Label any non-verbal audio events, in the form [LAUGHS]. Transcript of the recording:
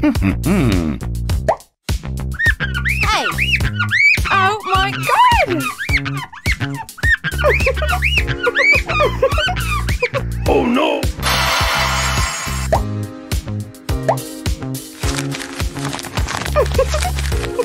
hey! Oh my god! [LAUGHS] oh no! [LAUGHS]